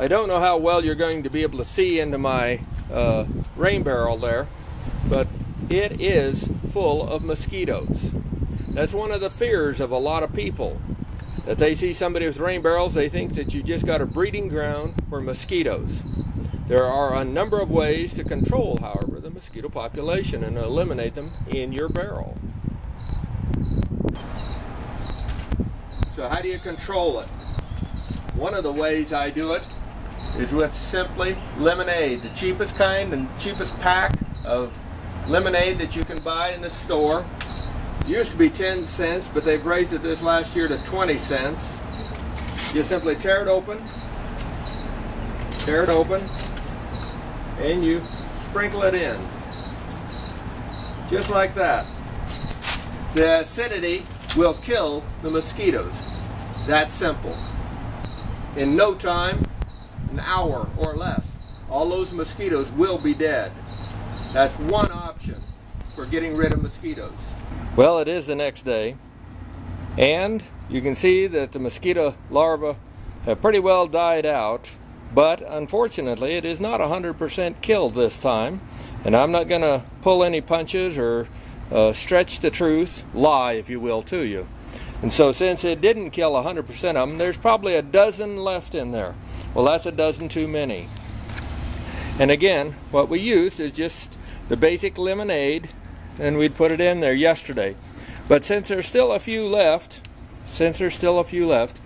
I don't know how well you're going to be able to see into my uh, rain barrel there, but it is full of mosquitoes. That's one of the fears of a lot of people. That they see somebody with rain barrels, they think that you just got a breeding ground for mosquitoes. There are a number of ways to control, however, the mosquito population and eliminate them in your barrel. So how do you control it? One of the ways I do it is with simply lemonade, the cheapest kind and cheapest pack of lemonade that you can buy in the store. It used to be 10 cents, but they've raised it this last year to 20 cents. You simply tear it open, tear it open, and you sprinkle it in. Just like that. The acidity will kill the mosquitoes. That simple. In no time, an hour or less, all those mosquitoes will be dead. That's one option for getting rid of mosquitoes. Well, it is the next day, and you can see that the mosquito larvae have pretty well died out, but unfortunately it is not 100% killed this time, and I'm not going to pull any punches or uh, stretch the truth, lie if you will, to you. And so since it didn't kill 100% of them, there's probably a dozen left in there. Well, that's a dozen too many. And again, what we used is just the basic lemonade, and we'd put it in there yesterday. But since there's still a few left, since there's still a few left,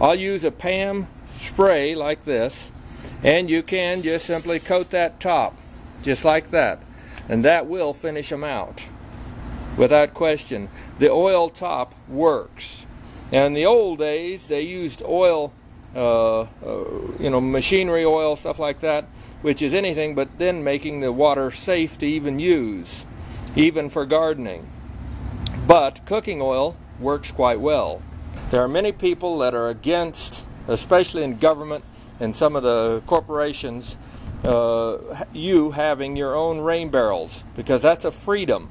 I'll use a PAM spray like this, and you can just simply coat that top, just like that. And that will finish them out, without question. The oil top works. Now in the old days, they used oil you know, machinery oil, stuff like that, which is anything but then making the water safe to even use, even for gardening. But cooking oil works quite well. There are many people that are against, especially in government and some of the corporations, uh, you having your own rain barrels because that's a freedom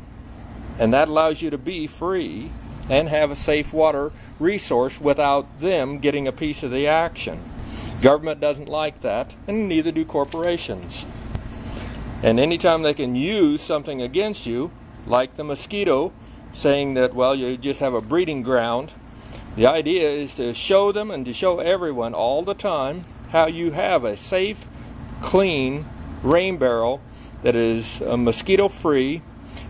and that allows you to be free and have a safe water resource without them getting a piece of the action. Government doesn't like that, and neither do corporations. And anytime they can use something against you, like the mosquito, saying that, well, you just have a breeding ground, the idea is to show them and to show everyone all the time how you have a safe, clean rain barrel that is uh, mosquito free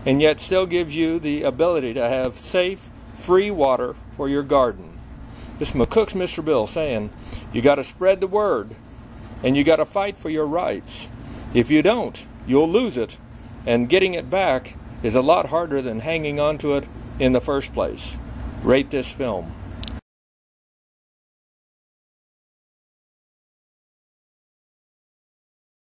and yet still gives you the ability to have safe, free water for your garden. This is McCook's Mr. Bill saying, you got to spread the word and you got to fight for your rights. If you don't, you'll lose it, and getting it back is a lot harder than hanging on to it in the first place. Rate this film.